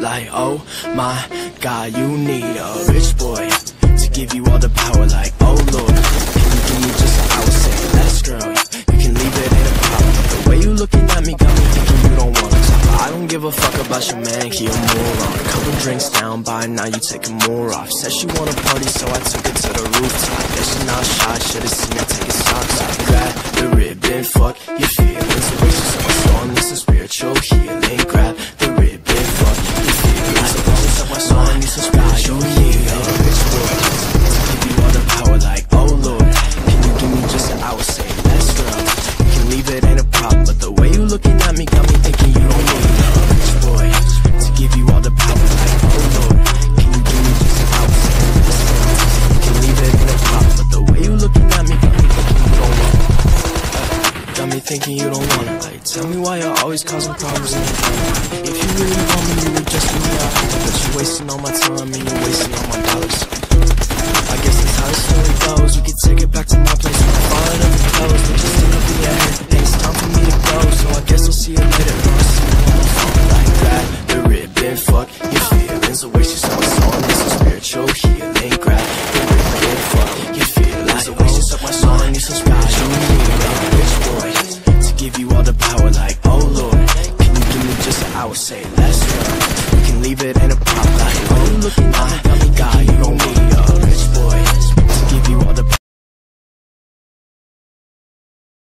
Like, oh my god, you need a rich boy to give you all the power. Like, oh lord, can you give me just an hour? Say less, girl, you can leave it in a problem. The way you looking at me got me thinking you don't want to talk. I don't give a fuck about your man, he a moron Couple drinks down, by now you taking more off Said she wanna party, so I took her to the rooftop Yeah, she not shy, should've seen it. take it, ain't a problem. But the way you looking at me got me thinking you don't need a rich boy to give you all the power, like, oh Lord. Can you give me just an less, girl. You can leave it, ain't a problem. But the way you looking at me got me thinking you don't want it. Got me thinking you don't want it. Like, tell me why you're always causing problems in your life. If you really want me, you would just me out. But you're wasting all my time and you're wasting all fuck your feelings. The way on my soul. song is some spiritual healing Grab the rhythm and fuck your feelings. The way she sung my song is some spiritual healing Bitch boy, to give you all the power like oh lord. Can you give me just an hour, say let's go We can leave it in a pop like oh look at me, got me,